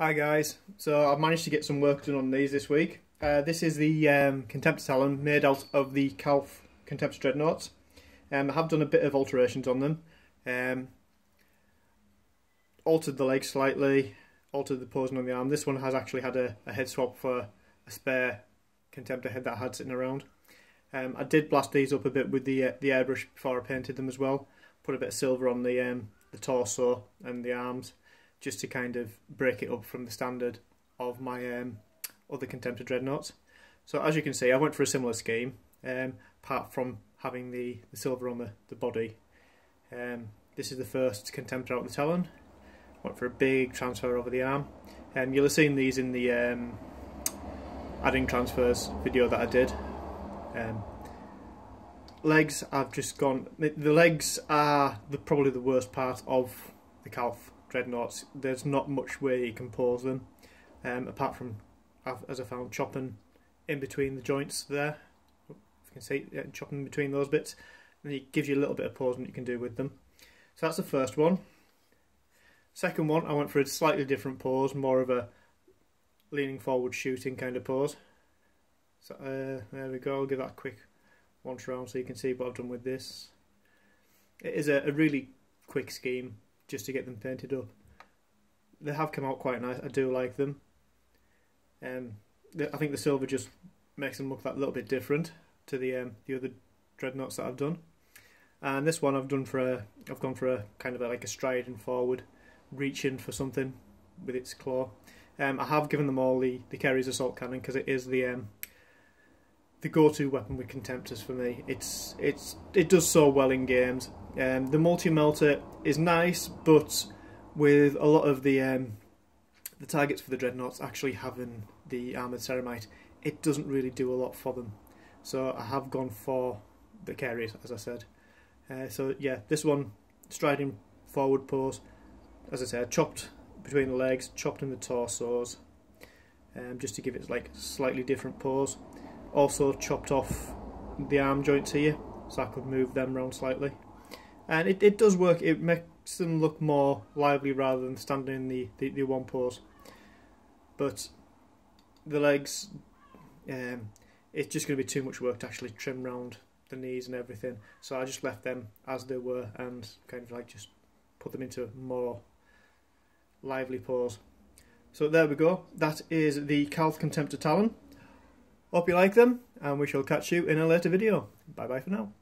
Hi guys, so I've managed to get some work done on these this week. Uh, this is the um, Contemptor Talon made out of the Calth Contemptor Dreadnoughts. Um, I have done a bit of alterations on them. Um, altered the legs slightly, altered the posing on the arm. This one has actually had a, a head swap for a spare Contemptor head that I had sitting around. Um, I did blast these up a bit with the uh, the airbrush before I painted them as well. Put a bit of silver on the um, the torso and the arms just to kind of break it up from the standard of my um, other Contemptor Dreadnoughts. So as you can see, I went for a similar scheme, um, apart from having the, the silver on the, the body. Um, this is the first Contemptor out of the Talon. Went for a big transfer over the arm. Um, you'll have seen these in the um, adding transfers video that I did. Um, legs, I've just gone. The legs are the, probably the worst part of the Calth dreadnoughts. There's not much way you can pause them, um, apart from as I found chopping in between the joints there. If you can see, yeah, chopping between those bits, and it gives you a little bit of posing you can do with them. So that's the first one. Second one, I went for a slightly different pause, more of a leaning forward shooting kind of pause. So uh, there we go, I'll give that a quick once round so you can see what I've done with this. It is a, a really quick scheme just to get them painted up. They have come out quite nice, I do like them. Um, I think the silver just makes them look that little bit different to the um, the other dreadnoughts that I've done. And this one I've done for a, I've gone for a kind of a, like a striding forward, reaching for something with its claw. Um, I have given them all the the Kheres assault cannon because it is the um, the go-to weapon with contemptors for me. It's it's it does so well in games. Um, the multi-melter is nice, but with a lot of the um, the targets for the dreadnoughts actually having the armored ceramite, it doesn't really do a lot for them. So I have gone for the Kheres, as I said. Uh, so yeah, this one striding forward pose, as I said, chopped between the legs, chopped in the torsos, um, just to give it like slightly different pose. Also chopped off the arm joints here, so I could move them around slightly. And it, it does work, it makes them look more lively rather than standing in the, the, the one pose. But the legs, um, it's just going to be too much work to actually trim round the knees and everything. So I just left them as they were and kind of like just put them into more lively pose. So there we go. That is the Calth Contemptor Talon. Hope you like them, and we shall catch you in a later video. Bye bye for now.